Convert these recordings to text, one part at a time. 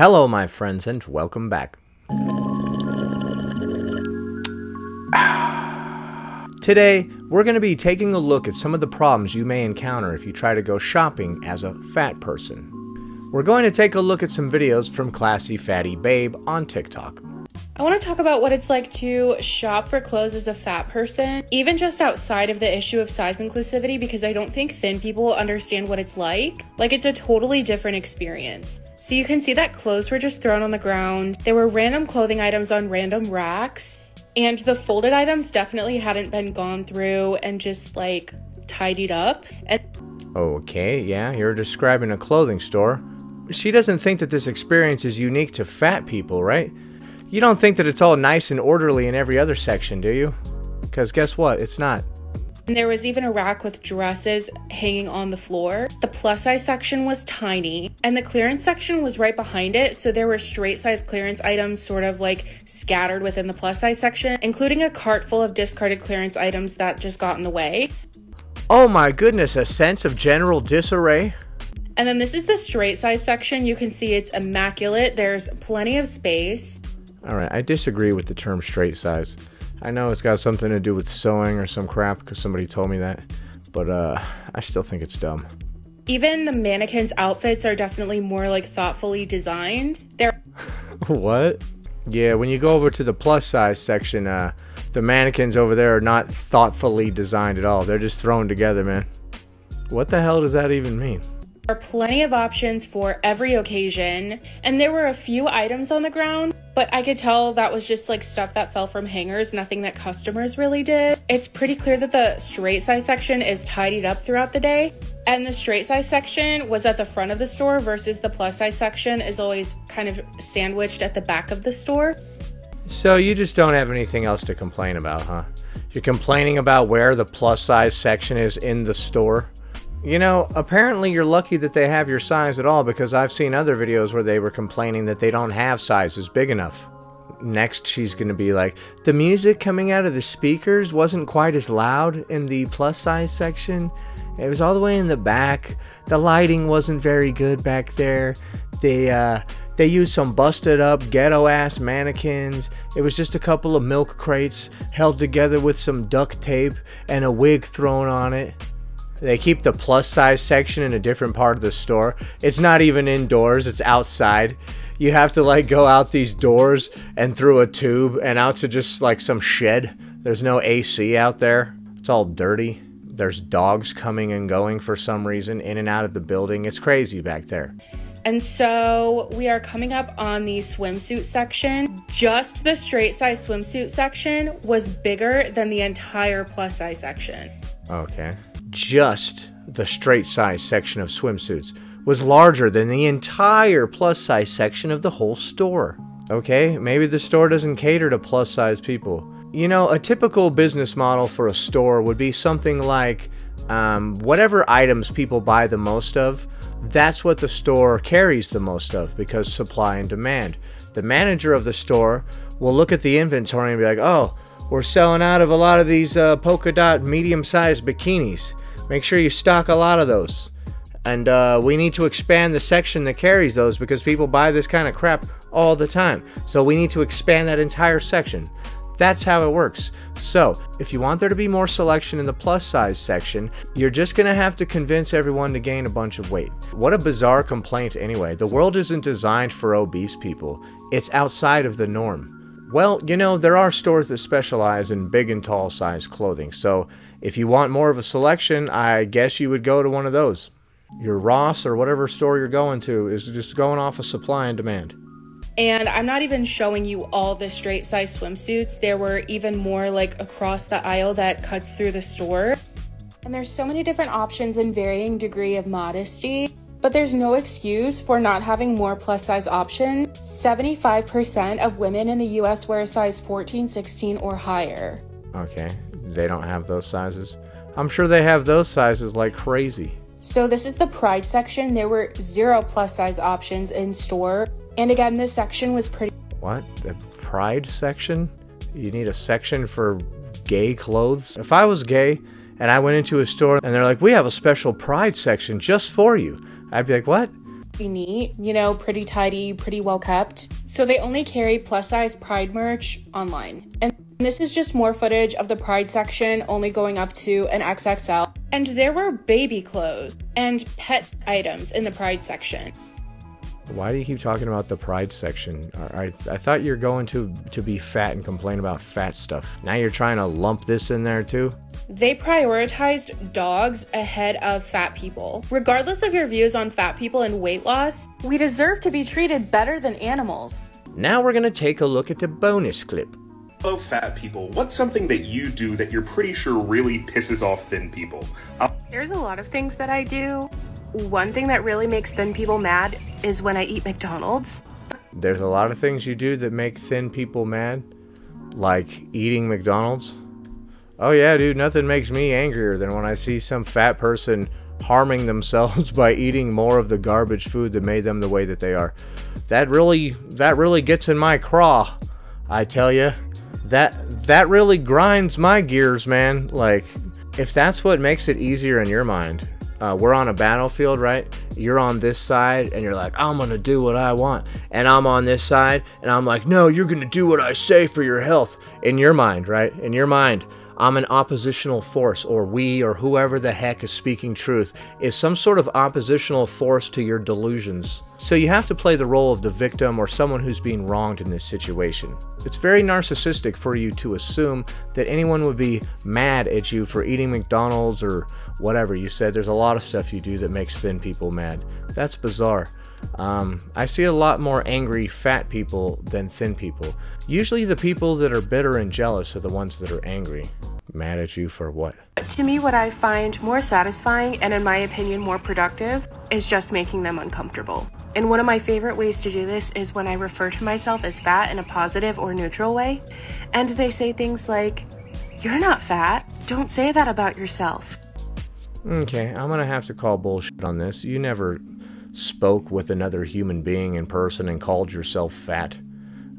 Hello, my friends, and welcome back. Today, we're going to be taking a look at some of the problems you may encounter if you try to go shopping as a fat person. We're going to take a look at some videos from Classy Fatty Babe on TikTok. I want to talk about what it's like to shop for clothes as a fat person, even just outside of the issue of size inclusivity, because I don't think thin people understand what it's like. Like, it's a totally different experience. So, you can see that clothes were just thrown on the ground, there were random clothing items on random racks, and the folded items definitely hadn't been gone through and just like tidied up. And Okay, yeah, you're describing a clothing store. She doesn't think that this experience is unique to fat people, right? You don't think that it's all nice and orderly in every other section, do you? Because guess what? It's not. And there was even a rack with dresses hanging on the floor. The plus size section was tiny, and the clearance section was right behind it. So there were straight size clearance items sort of like scattered within the plus size section, including a cart full of discarded clearance items that just got in the way. Oh my goodness, a sense of general disarray? And then this is the straight size section. You can see it's immaculate. There's plenty of space. Alright, I disagree with the term straight size. I know it's got something to do with sewing or some crap because somebody told me that, but uh, I still think it's dumb. Even the mannequins' outfits are definitely more like thoughtfully designed. They're what? Yeah, when you go over to the plus size section, uh, the mannequins over there are not thoughtfully designed at all. They're just thrown together, man. What the hell does that even mean? There are plenty of options for every occasion, and there were a few items on the ground, but I could tell that was just like stuff that fell from hangers, nothing that customers really did. It's pretty clear that the straight size section is tidied up throughout the day, and the straight size section was at the front of the store versus the plus size section is always kind of sandwiched at the back of the store. So you just don't have anything else to complain about, huh? You're complaining about where the plus size section is in the store? You know, apparently you're lucky that they have your size at all because I've seen other videos where they were complaining that they don't have sizes big enough. Next, she's going to be like, the music coming out of the speakers wasn't quite as loud in the plus size section. It was all the way in the back. The lighting wasn't very good back there. They, uh, they used some busted up ghetto ass mannequins. It was just a couple of milk crates held together with some duct tape and a wig thrown on it. They keep the plus size section in a different part of the store. It's not even indoors, it's outside. You have to like go out these doors and through a tube and out to just like some shed. There's no AC out there. It's all dirty. There's dogs coming and going for some reason in and out of the building. It's crazy back there. And so we are coming up on the swimsuit section. Just the straight size swimsuit section was bigger than the entire plus size section. Okay just the straight size section of swimsuits was larger than the entire plus size section of the whole store. Okay, maybe the store doesn't cater to plus size people. You know, a typical business model for a store would be something like um, whatever items people buy the most of, that's what the store carries the most of because supply and demand. The manager of the store will look at the inventory and be like, oh, we're selling out of a lot of these uh, polka dot medium sized bikinis. Make sure you stock a lot of those. And uh, we need to expand the section that carries those because people buy this kind of crap all the time. So we need to expand that entire section. That's how it works. So, if you want there to be more selection in the plus size section, you're just gonna have to convince everyone to gain a bunch of weight. What a bizarre complaint, anyway. The world isn't designed for obese people, it's outside of the norm. Well, you know, there are stores that specialize in big and tall size clothing, so if you want more of a selection, I guess you would go to one of those. Your Ross or whatever store you're going to is just going off of supply and demand. And I'm not even showing you all the straight size swimsuits. There were even more like across the aisle that cuts through the store. And there's so many different options and varying degree of modesty. But there's no excuse for not having more plus size options. 75% of women in the US wear a size 14, 16, or higher. Okay, they don't have those sizes. I'm sure they have those sizes like crazy. So this is the Pride section. There were zero plus size options in store. And again, this section was pretty. What? The Pride section? You need a section for gay clothes? If I was gay and I went into a store and they're like, we have a special Pride section just for you, I'd be like, what? Neat, you know, pretty tidy, pretty well kept. So they only carry plus size Pride merch online. And this is just more footage of the Pride section only going up to an XXL. And there were baby clothes and pet items in the Pride section. Why do you keep talking about the pride section? I, I thought you're going to to be fat and complain about fat stuff. Now you're trying to lump this in there too? They prioritized dogs ahead of fat people. Regardless of your views on fat people and weight loss, we deserve to be treated better than animals. Now we're gonna take a look at the bonus clip. Hello, fat people. What's something that you do that you're pretty sure really pisses off thin people? Uh, There's a lot of things that I do. One thing that really makes thin people mad is when I eat McDonald's. There's a lot of things you do that make thin people mad, like eating McDonald's. Oh yeah, dude, nothing makes me angrier than when I see some fat person harming themselves by eating more of the garbage food that made them the way that they are. That really that really gets in my craw. I tell you. That that really grinds my gears, man. Like if that's what makes it easier in your mind, uh, we're on a battlefield, right? You're on this side, and you're like, I'm gonna do what I want, and I'm on this side, and I'm like, no, you're gonna do what I say for your health. In your mind, right? In your mind, I'm an oppositional force, or we, or whoever the heck is speaking truth, is some sort of oppositional force to your delusions. So you have to play the role of the victim or someone who's being wronged in this situation. It's very narcissistic for you to assume that anyone would be mad at you for eating McDonald's or whatever. You said there's a lot of stuff you do that makes thin people mad. That's bizarre. Um, I see a lot more angry fat people than thin people. Usually, the people that are bitter and jealous are the ones that are angry. Mad at you for what? To me, what I find more satisfying and, in my opinion, more productive is just making them uncomfortable. And one of my favorite ways to do this is when I refer to myself as fat in a positive or neutral way. And they say things like, You're not fat. Don't say that about yourself. Okay, I'm gonna have to call bullshit on this. You never spoke with another human being in person and called yourself fat.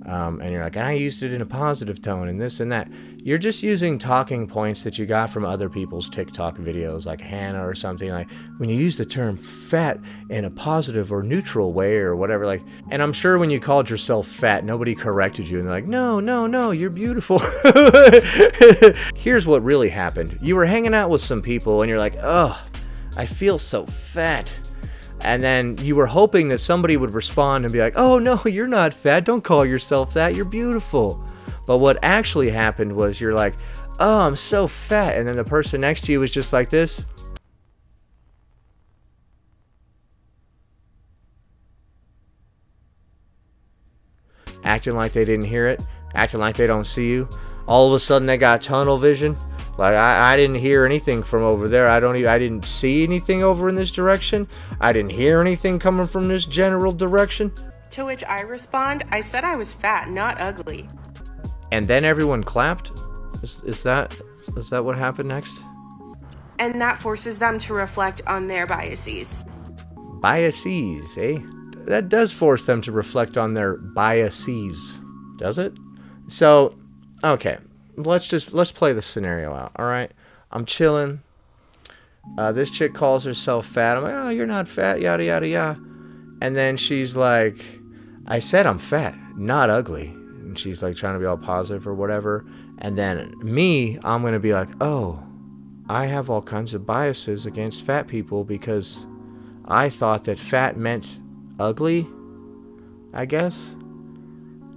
Um, and you're like, and I used it in a positive tone and this and that. You're just using talking points that you got from other people's TikTok videos, like Hannah or something. Like when you use the term fat in a positive or neutral way or whatever, like, and I'm sure when you called yourself fat, nobody corrected you and they're like, no, no, no, you're beautiful. Here's what really happened you were hanging out with some people and you're like, oh, I feel so fat. And then you were hoping that somebody would respond and be like, oh, no, you're not fat. Don't call yourself that. You're beautiful. But what actually happened was you're like, oh, I'm so fat. And then the person next to you was just like this. Acting like they didn't hear it, acting like they don't see you. All of a sudden, they got tunnel vision. Like I, I didn't hear anything from over there. I don't even, I didn't see anything over in this direction. I didn't hear anything coming from this general direction. To which I respond, I said I was fat, not ugly. And then everyone clapped. Is, is that is that what happened next? And that forces them to reflect on their biases. Biases, eh? That does force them to reflect on their biases, does it? So, okay, let's just let's play the scenario out. All right, I'm chilling. Uh, this chick calls herself fat. I'm like, oh, you're not fat, yada yada yada. And then she's like, I said I'm fat, not ugly. And she's like trying to be all positive or whatever. And then me, I'm gonna be like, oh, I have all kinds of biases against fat people because I thought that fat meant ugly. I guess.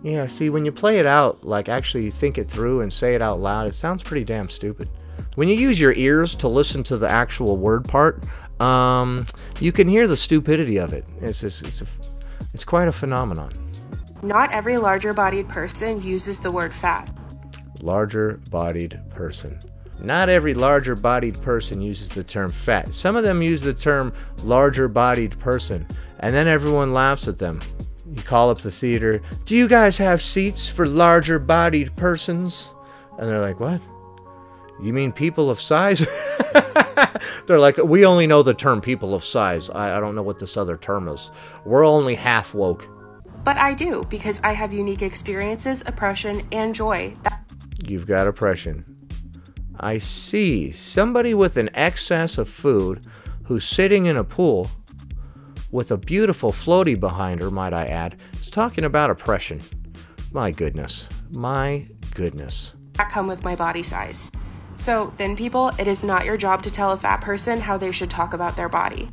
Yeah, see, when you play it out, like actually think it through and say it out loud, it sounds pretty damn stupid. When you use your ears to listen to the actual word part, um, you can hear the stupidity of it. It's just, it's a, it's quite a phenomenon. Not every larger bodied person uses the word fat. Larger bodied person. Not every larger bodied person uses the term fat. Some of them use the term larger bodied person, and then everyone laughs at them. You call up the theater, Do you guys have seats for larger bodied persons? And they're like, What? You mean people of size? they're like, We only know the term people of size. I, I don't know what this other term is. We're only half woke. But I do, because I have unique experiences, oppression, and joy. You've got oppression. I see. Somebody with an excess of food who's sitting in a pool with a beautiful floaty behind her, might I add, is talking about oppression. My goodness. My goodness. I come with my body size. So, thin people, it is not your job to tell a fat person how they should talk about their body.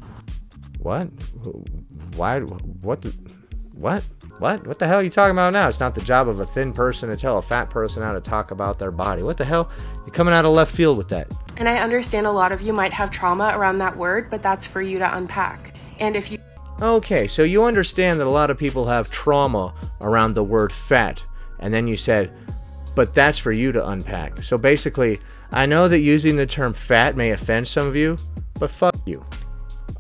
What? Why? What? The, what? What? What the hell are you talking about now? It's not the job of a thin person to tell a fat person how to talk about their body. What the hell? You're coming out of left field with that. And I understand a lot of you might have trauma around that word, but that's for you to unpack. And if you. Okay, so you understand that a lot of people have trauma around the word fat, and then you said, but that's for you to unpack. So basically, I know that using the term fat may offend some of you, but fuck you.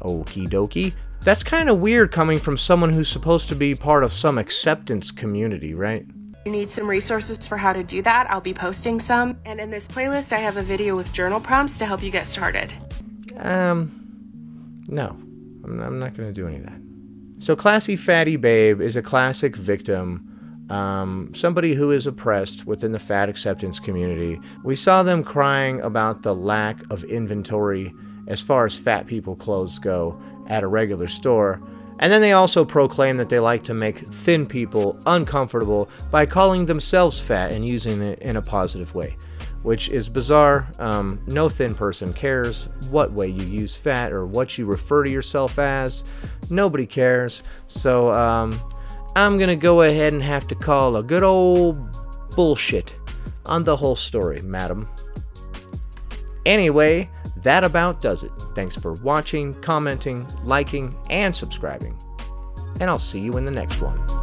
Okie dokie. That's kind of weird coming from someone who's supposed to be part of some acceptance community, right? you need some resources for how to do that, I'll be posting some. And in this playlist, I have a video with journal prompts to help you get started. Um, no. I'm, I'm not going to do any of that. So, Classy Fatty Babe is a classic victim, um, somebody who is oppressed within the fat acceptance community. We saw them crying about the lack of inventory as far as fat people clothes go at a regular store. And then they also proclaim that they like to make thin people uncomfortable by calling themselves fat and using it in a positive way, which is bizarre. Um, no thin person cares what way you use fat or what you refer to yourself as. Nobody cares. So um, I'm going to go ahead and have to call a good old bullshit on the whole story, madam. Anyway, that about does it. Thanks for watching, commenting, liking, and subscribing. And I'll see you in the next one.